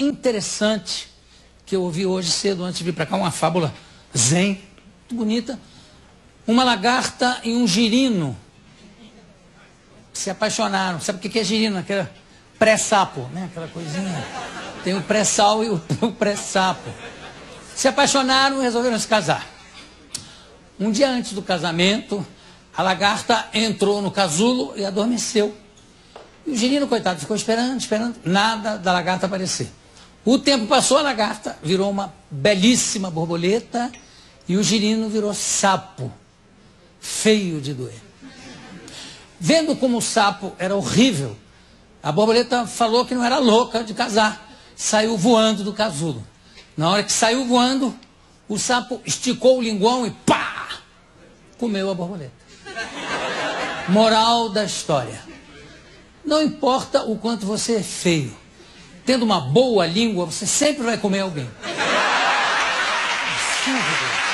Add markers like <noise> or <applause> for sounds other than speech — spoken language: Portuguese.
interessante que eu ouvi hoje cedo antes de vir para cá, uma fábula zen, muito bonita. Uma lagarta e um girino se apaixonaram. Sabe o que é girino? Aquela pré-sapo, né? Aquela coisinha. Tem o pré-sal e <laughs> o pré-sapo. Se apaixonaram e resolveram se casar. Um dia antes do casamento, a lagarta entrou no casulo e adormeceu. E o girino, coitado, ficou esperando, esperando, nada da lagarta aparecer. O tempo passou, a lagarta virou uma belíssima borboleta e o girino virou sapo, feio de doer. Vendo como o sapo era horrível, a borboleta falou que não era louca de casar. Saiu voando do casulo. Na hora que saiu voando, o sapo esticou o linguão e pá! Comeu a borboleta. Moral da história. Não importa o quanto você é feio tendo uma boa língua, você sempre vai comer alguém. Absurdo.